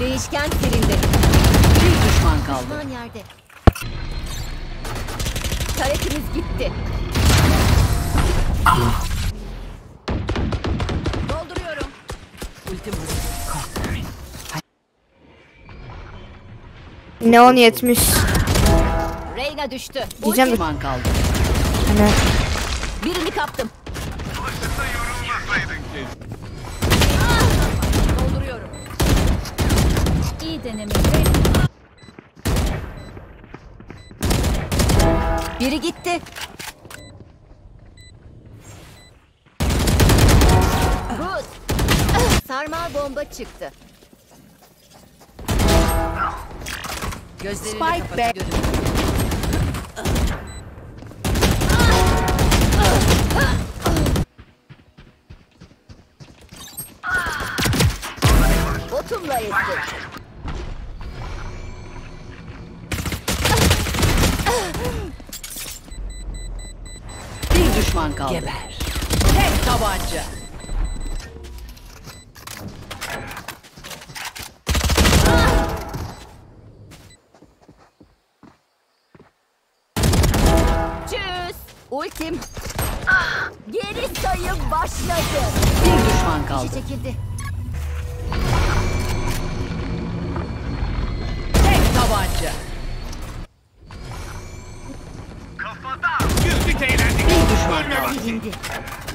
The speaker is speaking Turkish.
Değişken silindi. Bir düşman kaldı. Düşman yerde. Taretimiz gitti. Dolduruyorum. Ultim. Neon 70. Reyna düştü. Diyeceğim de- Düşman kaldı. Hani Birini kaptım. Biri gitti. Good. Sarmal bomba çıktı. Gözlerini Spike görün. Botumla etti. Bir düşman kaldı. Geber. Tek tabanca. Tschüss. Ultim. Geri sayım başladı. Bir düşman kaldı. Kişi çekildi. 赶紧的！